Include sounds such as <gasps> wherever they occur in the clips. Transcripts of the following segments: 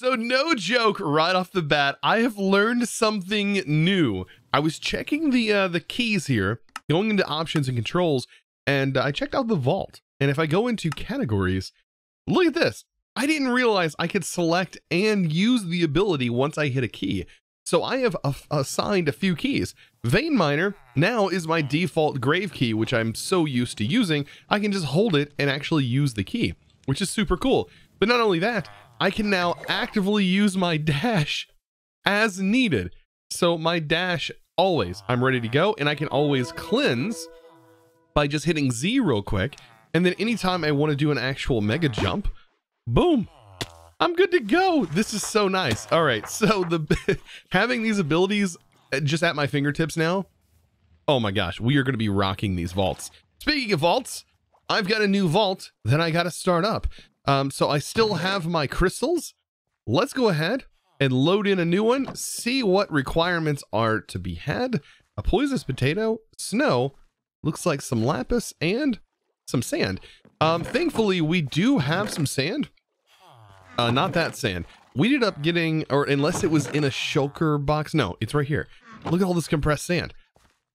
So no joke, right off the bat, I have learned something new. I was checking the uh, the keys here, going into options and controls, and I checked out the vault. And if I go into categories, look at this. I didn't realize I could select and use the ability once I hit a key. So I have assigned a few keys. Vein Miner now is my default grave key, which I'm so used to using. I can just hold it and actually use the key, which is super cool. But not only that, I can now actively use my dash as needed. So my dash always, I'm ready to go, and I can always cleanse by just hitting Z real quick. And then anytime I want to do an actual mega jump, boom, I'm good to go. This is so nice. All right, so the <laughs> having these abilities uh, just at my fingertips now. Oh my gosh, we are going to be rocking these vaults. Speaking of vaults, I've got a new vault that I got to start up. Um, so I still have my crystals. Let's go ahead and load in a new one, see what requirements are to be had. A poisonous potato, snow, looks like some lapis, and some sand. Um, thankfully, we do have some sand. Uh, not that sand. We ended up getting, or unless it was in a shulker box. No, it's right here. Look at all this compressed sand.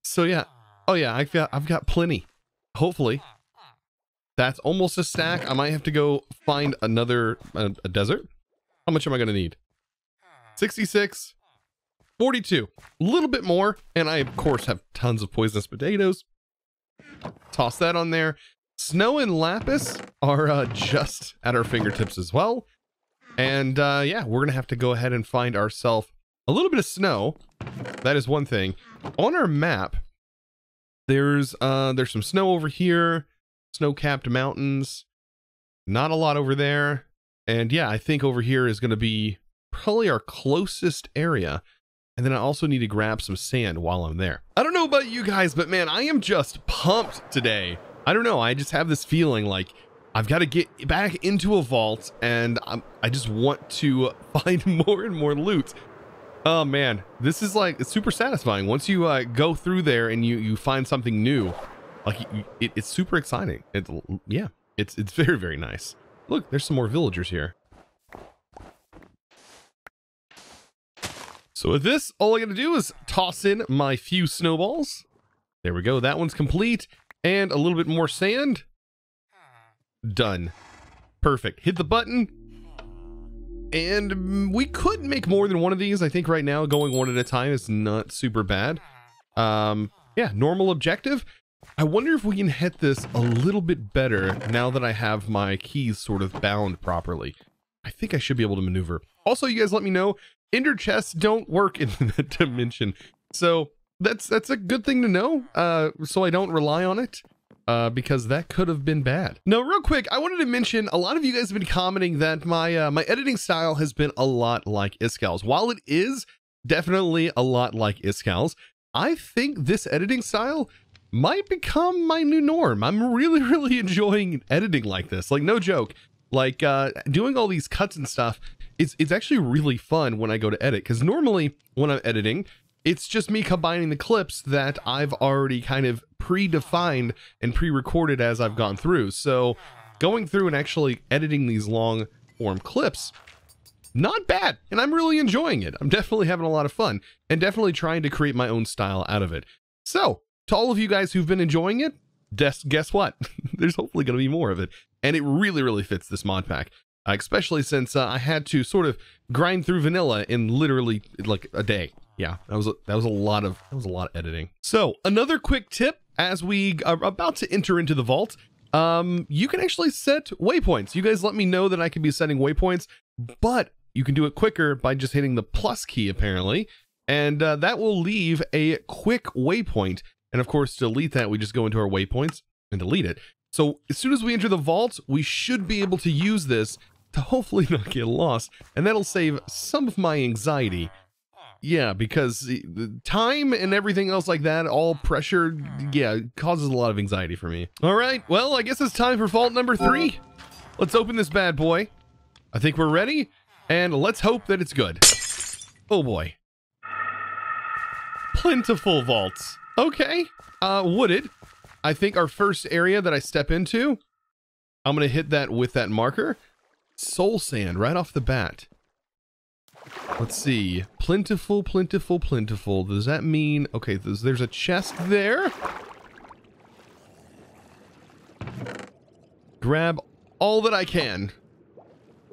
So yeah. Oh yeah, I've got, I've got plenty. Hopefully. That's almost a stack. I might have to go find another, a, desert. How much am I going to need? 66, 42, a little bit more. And I, of course, have tons of poisonous potatoes. Toss that on there. Snow and lapis are uh, just at our fingertips as well. And uh, yeah, we're going to have to go ahead and find ourselves a little bit of snow. That is one thing. On our map, there's uh, there's some snow over here, snow-capped mountains. Not a lot over there. And yeah, I think over here is going to be probably our closest area. And then I also need to grab some sand while I'm there. I don't know about you guys, but man, I am just pumped today. I don't know. I just have this feeling like I've got to get back into a vault and I'm, I just want to <laughs> find more and more loot. Oh man, this is like super satisfying. Once you uh, go through there and you you find something new, like it, it's super exciting. It, yeah, it's it's very very nice. Look, there's some more villagers here. So with this, all I gotta do is toss in my few snowballs. There we go. That one's complete. And a little bit more sand. Done. Perfect. Hit the button. And we could make more than one of these. I think right now going one at a time is not super bad. Um, yeah, normal objective. I wonder if we can hit this a little bit better now that I have my keys sort of bound properly. I think I should be able to maneuver. Also, you guys let me know, ender chests don't work in <laughs> that dimension. So that's that's a good thing to know, uh, so I don't rely on it uh, because that could have been bad. Now, real quick, I wanted to mention a lot of you guys have been commenting that my uh, my editing style has been a lot like Iskall's. While it is definitely a lot like Iskall's, I think this editing style might become my new norm. I'm really, <laughs> really enjoying editing like this. Like, no joke. Like, uh, doing all these cuts and stuff, it's, it's actually really fun when I go to edit. Because normally, when I'm editing, it's just me combining the clips that I've already kind of predefined and pre-recorded as I've gone through. So going through and actually editing these long form clips, not bad. And I'm really enjoying it. I'm definitely having a lot of fun and definitely trying to create my own style out of it. So to all of you guys who've been enjoying it, guess what? <laughs> There's hopefully going to be more of it. And it really, really fits this mod pack. Uh, especially since uh, I had to sort of grind through vanilla in literally like a day yeah, that was a, that was a lot of that was a lot of editing. So another quick tip as we are about to enter into the vault, um, you can actually set waypoints. You guys let me know that I can be setting waypoints, but you can do it quicker by just hitting the plus key apparently, and uh, that will leave a quick waypoint. And of course, to delete that, we just go into our waypoints and delete it. So as soon as we enter the vault, we should be able to use this to hopefully <laughs> not get lost, and that'll save some of my anxiety yeah, because time and everything else like that, all pressure, yeah, causes a lot of anxiety for me. All right, well, I guess it's time for vault number three. Let's open this bad boy. I think we're ready, and let's hope that it's good. Oh boy. Plentiful vaults. Okay, uh, wooded. I think our first area that I step into, I'm gonna hit that with that marker. Soul sand right off the bat. Let's see. Plentiful, plentiful, plentiful. Does that mean... Okay, there's, there's a chest there. Grab all that I can.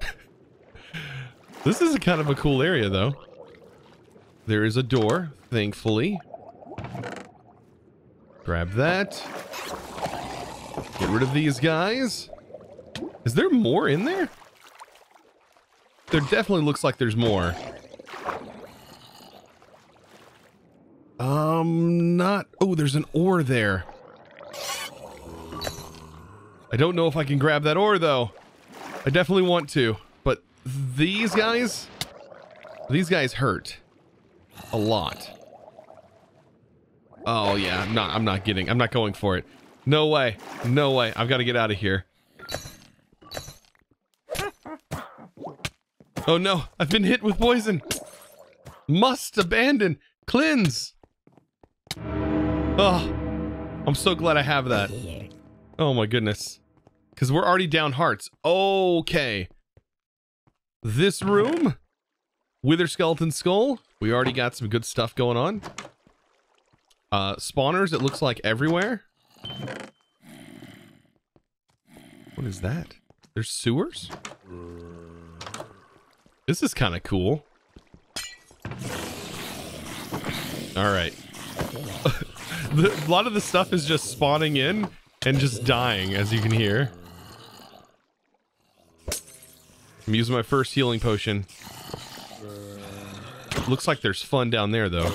<laughs> this is kind of a cool area, though. There is a door, thankfully. Grab that. Get rid of these guys. Is there more in there? There definitely looks like there's more. Um, not... Oh, there's an ore there. I don't know if I can grab that ore, though. I definitely want to. But these guys... These guys hurt. A lot. Oh, yeah. I'm not, I'm not getting... I'm not going for it. No way. No way. I've got to get out of here. Oh no, I've been hit with poison. Must abandon. Cleanse. Oh, I'm so glad I have that. Oh my goodness. Because we're already down hearts. Okay. This room. Wither Skeleton Skull. We already got some good stuff going on. Uh, spawners, it looks like everywhere. What is that? There's sewers? This is kind of cool. All right. <laughs> a lot of the stuff is just spawning in and just dying, as you can hear. I'm using my first healing potion. Looks like there's fun down there, though.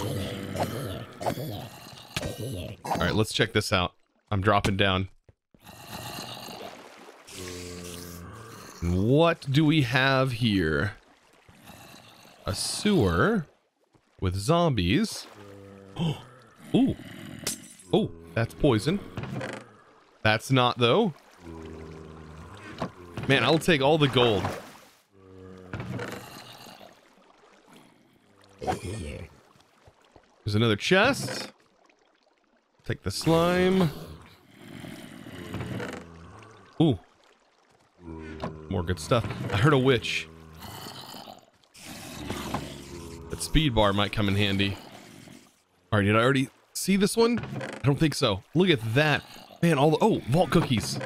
All right, let's check this out. I'm dropping down. what do we have here? a sewer with zombies. <gasps> Ooh. Oh, that's poison. That's not, though. Man, I'll take all the gold. There's another chest. Take the slime. Ooh. More good stuff. I heard a witch. That speed bar might come in handy. All right, did I already see this one? I don't think so. Look at that. Man, all the... Oh, vault cookies.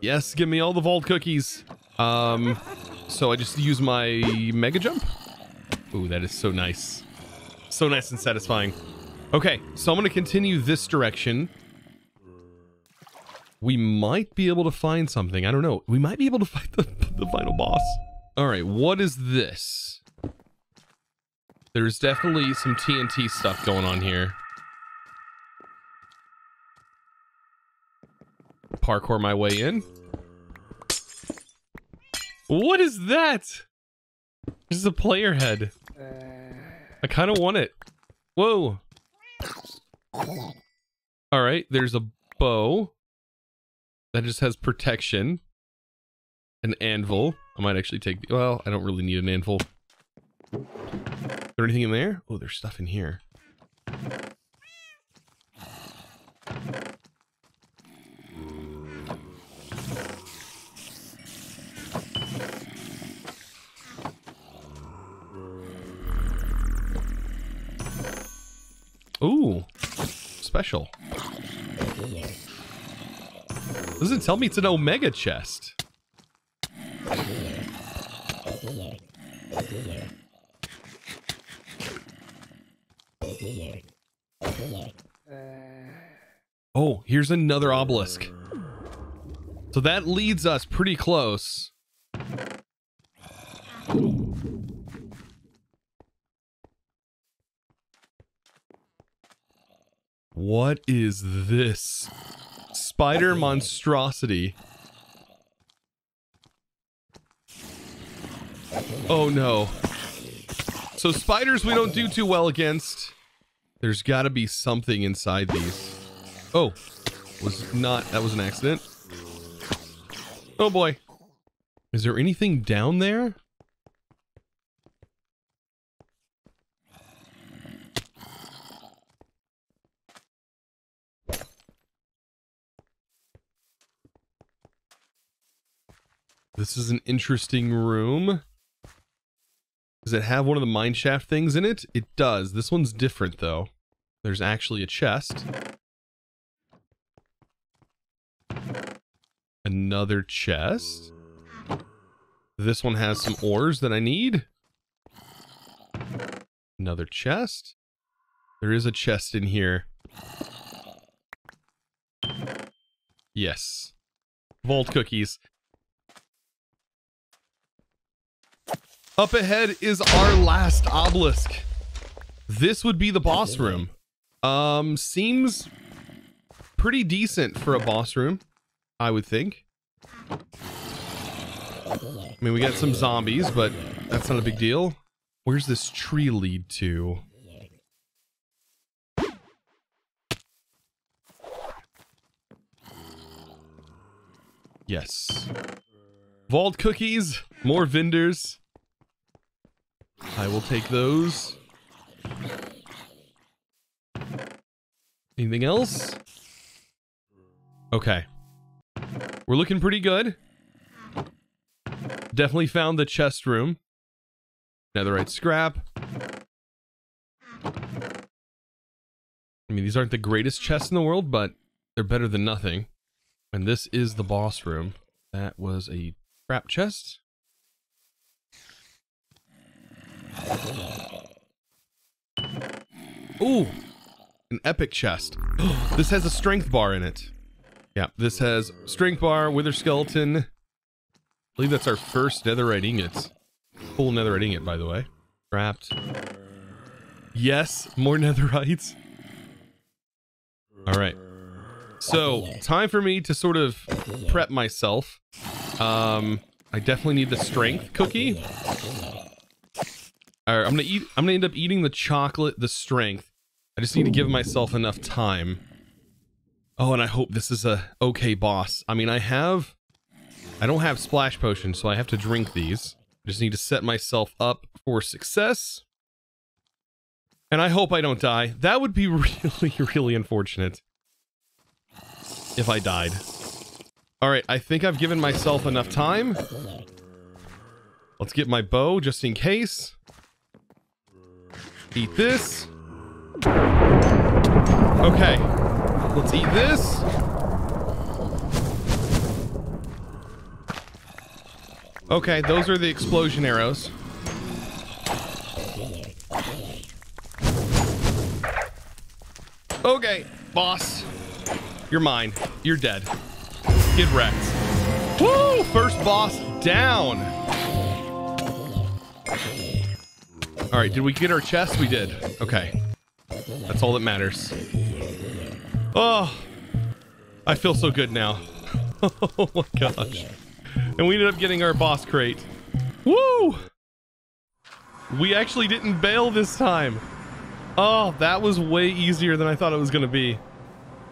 Yes, give me all the vault cookies. Um, so I just use my mega jump. Ooh, that is so nice. So nice and satisfying. Okay, so I'm going to continue this direction. We might be able to find something. I don't know. We might be able to <laughs> fight the, the final boss. All right, what is this? There's definitely some TNT stuff going on here. Parkour my way in. What is that? This is a player head. Uh, I kind of want it. Whoa. All right, there's a bow that just has protection. An anvil. I might actually take, well, I don't really need an anvil Is there anything in there? Oh, there's stuff in here. Special. Doesn't tell me it's an Omega chest. Oh, here's another obelisk. So that leads us pretty close. What is this? Spider monstrosity. Oh no. So spiders we don't do too well against. There's got to be something inside these. Oh, was not, that was an accident. Oh boy. Is there anything down there? This is an interesting room. Does it have one of the mineshaft things in it? It does. This one's different though. There's actually a chest. Another chest. This one has some ores that I need. Another chest. There is a chest in here. Yes. Vault cookies. Up ahead is our last obelisk. This would be the boss room. Um, seems pretty decent for a boss room, I would think. I mean, we got some zombies, but that's not a big deal. Where's this tree lead to? Yes. Vault cookies, more vendors. I will take those. Anything else? Okay. We're looking pretty good. Definitely found the chest room. Netherite scrap. I mean, these aren't the greatest chests in the world, but they're better than nothing. And this is the boss room. That was a scrap chest. Ooh, an epic chest. <gasps> this has a strength bar in it. Yeah, this has strength bar, wither skeleton. I believe that's our first netherite ingot. Full netherite ingot, by the way. Wrapped. Yes, more <laughs> netherites. All right. So, time for me to sort of prep myself. Um, I definitely need the strength cookie. All right, I'm gonna eat. I'm gonna end up eating the chocolate, the strength. I just need to give myself enough time. Oh, and I hope this is a okay boss. I mean, I have, I don't have splash potions, so I have to drink these. I just need to set myself up for success. And I hope I don't die. That would be <laughs> really, really unfortunate if I died. All right, I think I've given myself enough time. Let's get my bow just in case. Eat this. Okay. Let's eat this. Okay, those are the explosion arrows. Okay, boss. You're mine. You're dead. Get wrecked. Woo! First boss down. All right, did we get our chest? We did. Okay. That's all that matters. Oh, I feel so good now. <laughs> oh my gosh. And we ended up getting our boss crate. Woo! We actually didn't bail this time. Oh, that was way easier than I thought it was going to be.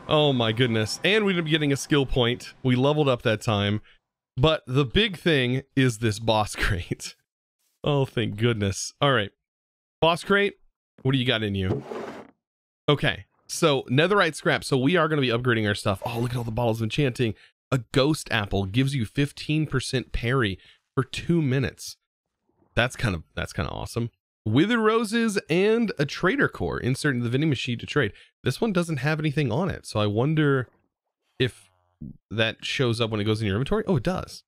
Oh my goodness. And we ended up getting a skill point. We leveled up that time. But the big thing is this boss <laughs> crate. Oh, thank goodness. All right. Boss crate, what do you got in you? Okay. So, netherite scrap. So, we are going to be upgrading our stuff. Oh, look at all the bottles of enchanting. A ghost apple gives you 15% parry for two minutes. That's kind of that's kind of awesome. Wither roses and a trader core insert into the vending machine to trade. This one doesn't have anything on it, so I wonder if that shows up when it goes in your inventory. Oh, it does.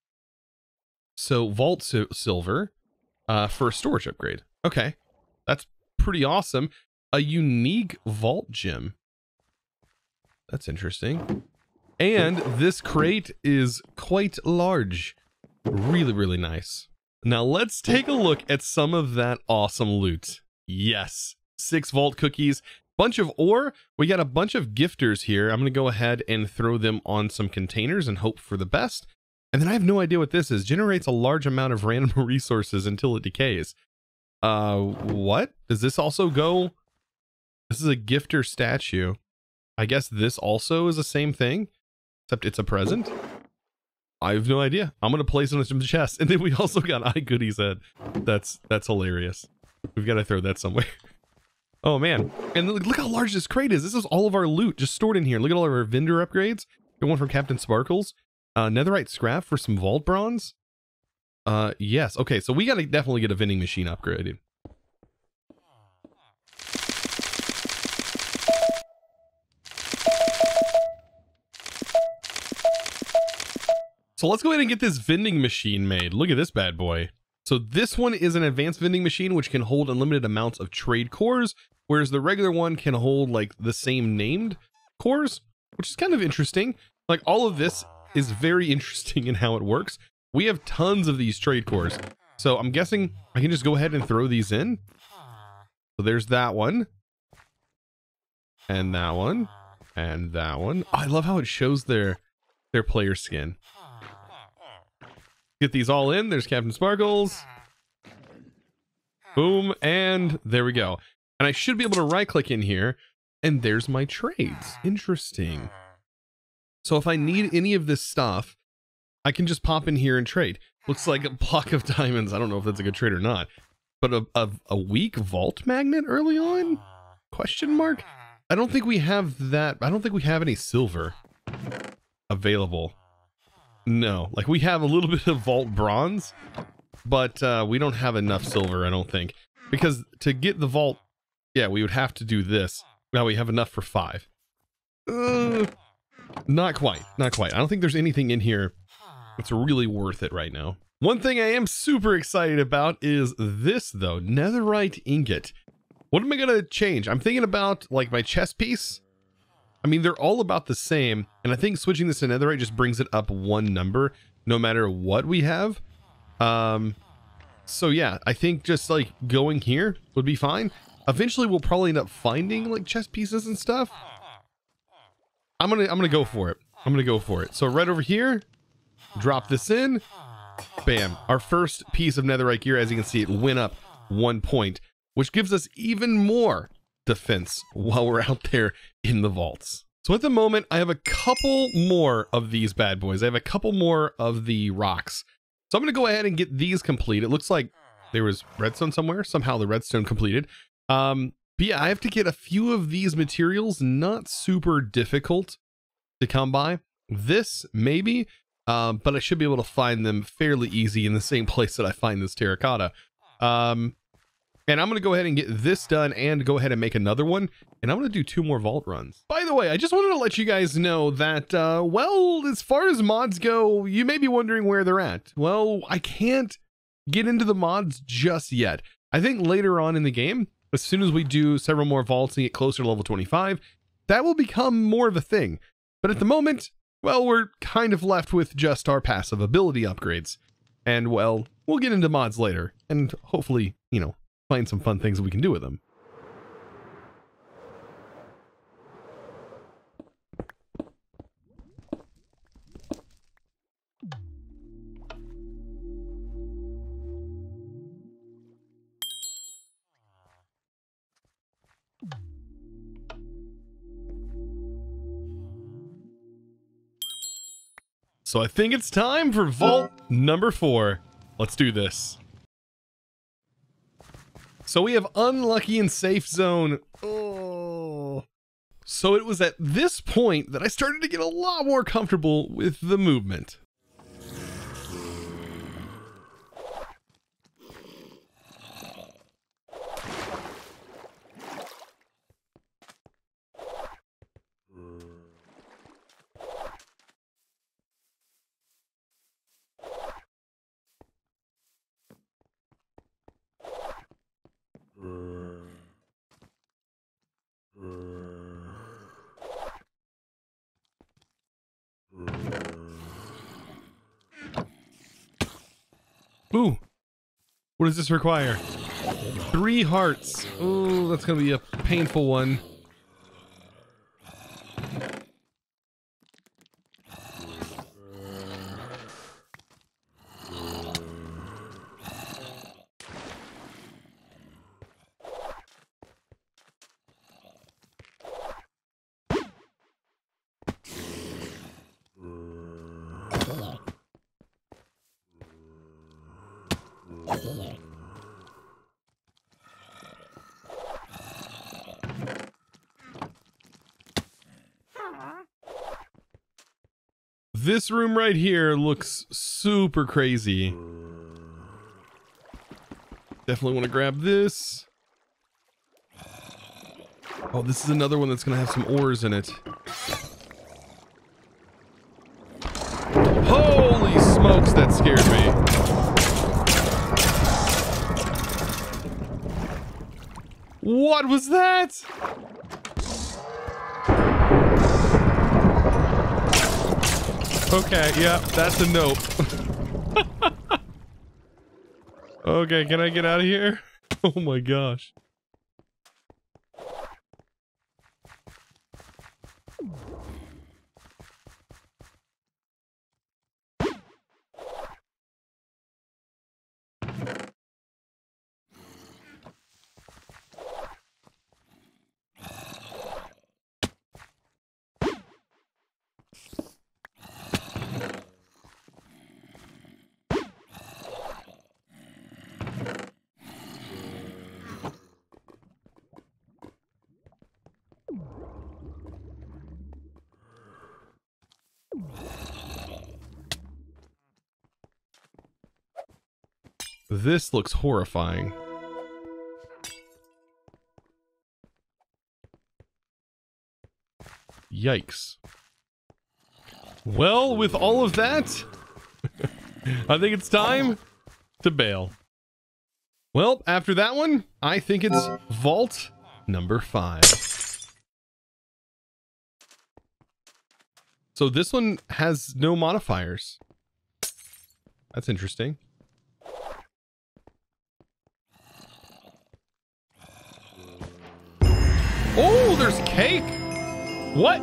So vault silver uh, for a storage upgrade. Okay, that's pretty awesome. A unique vault gem. That's interesting. And this crate is quite large. Really, really nice. Now let's take a look at some of that awesome loot. Yes, six vault cookies, bunch of ore. We got a bunch of gifters here. I'm going to go ahead and throw them on some containers and hope for the best. And then I have no idea what this is. Generates a large amount of random <laughs> resources until it decays. Uh, what? Does this also go? This is a gifter statue. I guess this also is the same thing, except it's a present. I have no idea. I'm gonna place it in some chest, <laughs> and then we also got <laughs> iGoodie's head. That's that's hilarious. We've got to throw that somewhere. <laughs> Oh man! And look, look how large this crate is. This is all of our loot just stored in here. Look at all of our vendor upgrades. Got one from CaptainSparklez. Uh, netherite scrap for some vault bronze. Uh, yes. Okay, so we gotta definitely get a vending machine upgraded. So let's go ahead and get this vending machine made. Look at this bad boy. So this one is an advanced vending machine which can hold unlimited amounts of trade cores, whereas the regular one can hold like the same named cores, which is kind of interesting. Like all of this is very <laughs> interesting in how it works. We have tons of these trade cores. So I'm guessing I can just go ahead and throw these in. So there's that one. And that one. And that one. Oh, I love how it shows their their player skin. Get these all in. There's CaptainSparklez. Boom. And there we go. And I should be able to right click in here. And there's my trades. Interesting. So if I need any of this stuff, I can just pop in here and trade. Looks like a block of diamonds. I don't know if that's a good trade or not. But a, a, a weak vault magnet early on? Question mark? I don't think we have that. I don't think we have any silver available. No, like we have a little <laughs> bit of vault bronze, but uh, we don't have enough silver, I don't think. Because to get the vault, yeah, we would have to do this. Now we have enough for five. Uh, not quite, not quite. I don't think there's anything in here that's really worth it right now. One thing I am super excited about is this though, netherite ingot. What am I gonna change? I'm thinking about like my chest piece I mean, they're all about the same, and I think switching this to netherite just brings it up one number, no matter what we have. Um, so yeah, I think just like going here would be fine. Eventually, we'll probably end up finding like chest pieces and stuff. I'm gonna I'm gonna go for it. I'm gonna go for it. So right over here, drop this in. Bam. Our first piece of netherite gear, as you can see, it went up one point, which gives us even more defense while we're out there in the vaults. So at the moment, I have a couple more of these bad boys. I have a couple more of the rocks. So I'm going to go ahead and get these complete. It looks like there was redstone somewhere. Somehow the redstone completed. Um, but yeah, I have to get a few of these materials. Not super difficult to come by. This, maybe. Um, but I should be able to find them fairly easy in the same <laughs> place that I find this terracotta. Um, and I'm going to go ahead and get this done and go ahead and make another one. And I'm going to do two more vault runs. By the way, I just wanted to let you guys know that, uh, well, as far as mods go, you may be wondering where they're at. Well, I can't get into the mods just yet. I think later on in the game, as soon as we do several more vaults and get closer to level 25, that will become more of a thing. But at the moment, well, we're kind of left with just our passive ability upgrades. And well, we'll get into mods later and hopefully, you know, find some fun things we can do with them. So I think it's time for vault number four. Let's do this. So we have unlucky and safe zone. Oh. So it was at this point that I started to get a lot more comfortable with the movement. Ooh. What does this require? Three hearts. Oh, that's going to be a painful one. This room right here looks super crazy. Definitely want to grab this. Oh, this is another one that's going to have some ores in it. Holy smokes, that scared me. What was that? Okay, yeah, that's a nope. <laughs> okay, can I get out of here? <laughs> Oh my gosh. This looks horrifying. Yikes. Well, with all of that, <laughs> I think it's time to bail. Well, after that one, I think it's vault number five. So this one has no modifiers. That's interesting. Oh, there's cake. What?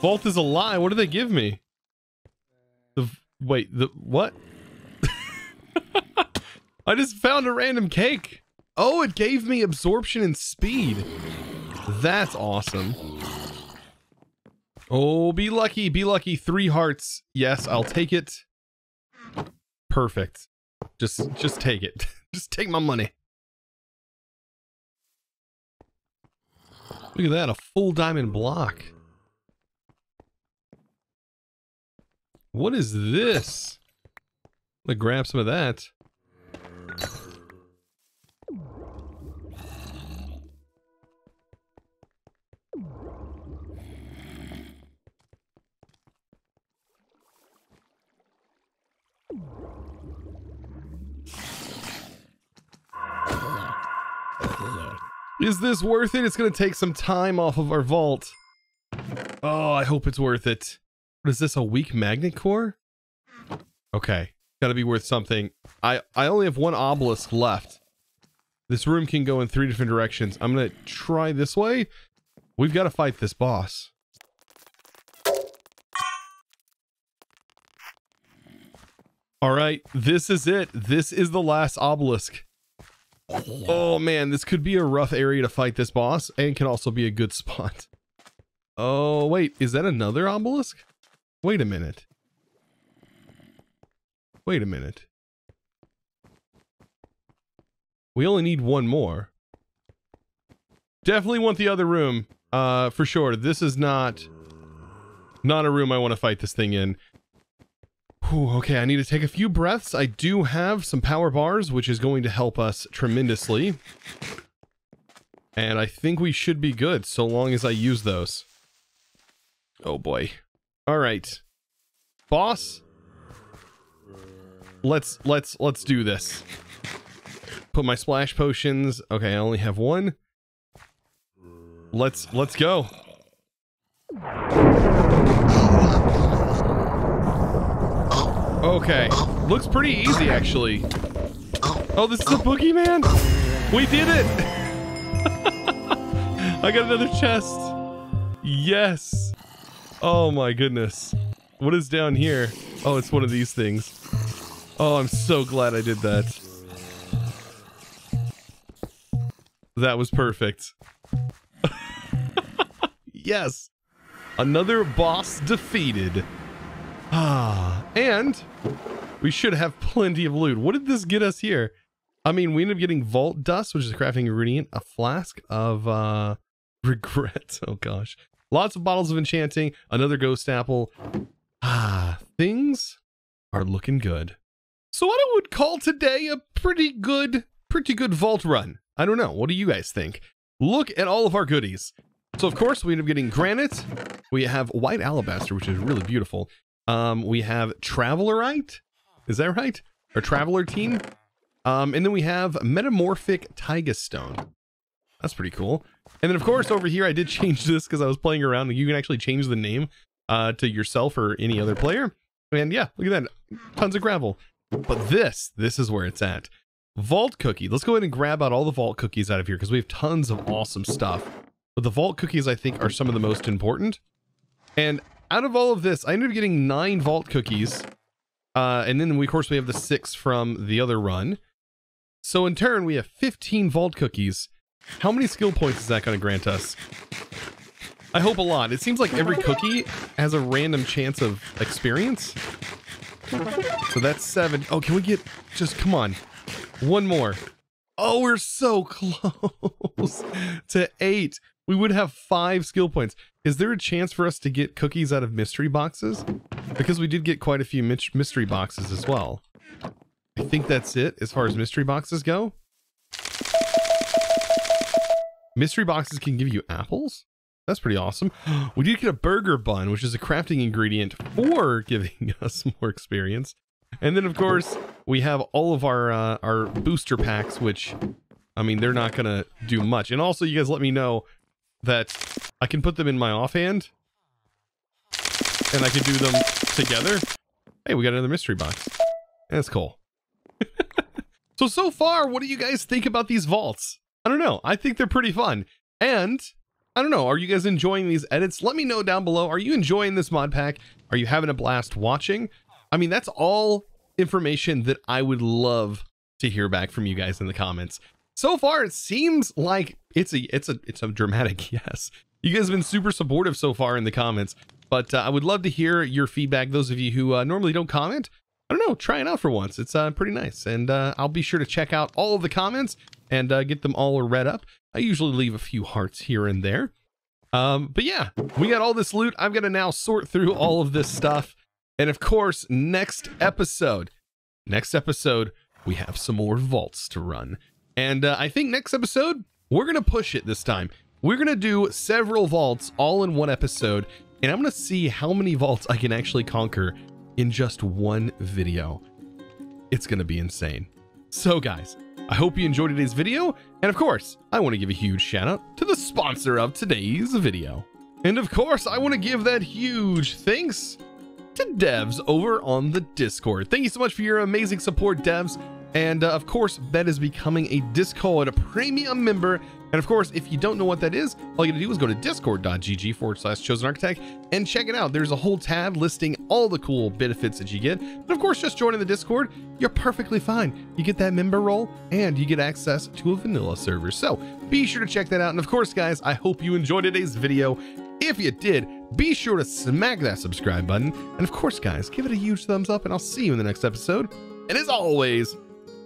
Vault is a lie. What do they give me? The wait, the what? <laughs> I just found a random cake. Oh, it gave me absorption and speed. That's awesome. Oh, be lucky, be lucky. Three hearts. Yes, I'll take it. Perfect. Just just take it. <laughs> just take my money. Look at that, a full diamond block. What is this? I'm gonna grab some of that. Is this worth it? It's going to take some time off of our vault. Oh, I hope it's worth it. What is this, a weak magnet core? Okay, gotta be worth something. I, I only have one obelisk left. This room can go in three different directions. I'm gonna try this way. We've got to fight this boss. All right, this is it. This is the last obelisk. <laughs> Oh man, this could be a rough area to fight this boss and can also be a good spot. <laughs> Oh wait, is that another obelisk? Wait a minute. Wait a minute. We only need one more. Definitely want the other room. Uh, for sure. This is not, not a room I want to fight this thing in. Whew, okay, I need to take a few breaths. I do have some power bars, which is going to help us tremendously. And I think we should be good, so long as I use those. Oh boy. Alright. Boss? Let's, let's, let's do this. Put my splash potions. Okay, I only have one. Let's, let's go. Okay. Looks pretty easy, actually. Oh, this is a boogeyman? We did it! <laughs> I got another chest. Yes. Oh my goodness. What is down here? Oh, it's one of these things. Oh, I'm so glad I did that. That was perfect. <laughs> yes. Another boss defeated. Ah, and we should have plenty of loot. What did this get us here? I mean, we ended up getting vault dust, which is a crafting ingredient, a flask of uh <laughs> regret. Oh gosh. Lots of bottles of enchanting, another ghost apple. Ah, things are looking good. So what I would call today a pretty good, pretty good vault run. I don't know. What do you guys think? Look at all of our goodies. So of course we end up getting granite. We have white alabaster, which is really beautiful. Um, we have travelerite. Is that right? Or travelertine? Um, and then we have metamorphic taiga stone. That's pretty cool. And then of course over here I did <laughs> change this because I was playing around. You can actually change the name uh, to yourself or any other player. And yeah, look at that. Tons of gravel. But this, this is where it's at. Vault cookie. Let's go ahead and grab out all the vault cookies out of here because we have tons of awesome stuff. But the vault cookies, I think, are some of the most important. And out of all of this, I ended up getting nine vault cookies. Uh, and then, we, of course, we have the six from the other run. So in turn, we have 15 vault cookies. How many skill points is that going to grant us? I hope a lot. It seems like every cookie has a random chance of experience. So that's seven. Oh, can we get just come on? One more. Oh, we're so <laughs> close to eight. We would have five skill points. Is there a chance for us to get cookies out of mystery boxes? Because we did get quite a few mystery boxes as well. I think that's it as far as mystery boxes go. Mystery boxes can give you apples? That's pretty awesome. <gasps> We did get a burger bun, which is a crafting ingredient for <laughs> giving us more experience. And then, of course, we have all of our uh, our booster packs, which, I mean, they're not going to do much. And also, you guys let me know that I can put them in my offhand. And I can do them together. Hey, we got another mystery box. That's cool. <laughs> so, so far, what do you guys think about these vaults? I don't know. I think they're pretty fun. And I don't know. Are you guys enjoying these edits? Let me know down below. Are you enjoying this mod pack? Are you having a blast watching? I mean, that's all information that I would love to hear back from you guys in the comments. So far, it seems like it's a it's a it's a dramatic <laughs> yes. You guys have been super supportive so far in the comments, but uh, I would love to hear your feedback. Those of you who uh, normally don't comment, I don't know, try it out for once. It's uh, pretty nice, and uh, I'll be sure to check out all of the comments and uh, get them all read up. I usually leave a few hearts here and there. Um, but yeah, we got all this loot. I'm to now sort through all of this stuff. And of course, next episode, next episode, we have some more vaults to run. And uh, I think next episode, we're going to push it this time. We're going to do several vaults all in one episode. And I'm going to see how many vaults I can actually conquer in just one video. It's going to be insane. So guys, I hope you enjoyed today's video, and of course, I want to give a huge shout out to the sponsor of today's video. And of course, I want to give that huge thanks to devs over on the Discord. Thank you so much for your amazing support, devs. And uh, of course, that is becoming a Discord a premium member and of course, if you don't know what that is, all you gotta do is go to discord.gg forward slash chosen architect and check it out. There's a whole tab listing all the cool benefits that you get. And of course, just joining the Discord, you're perfectly fine. You get that member role and you get access to a vanilla server. So be sure to check that out. And of course, guys, I hope you enjoyed today's video. If you did, be sure to smack that subscribe button. And of course, guys, give it a huge thumbs up and I'll see you in the next episode. And as always,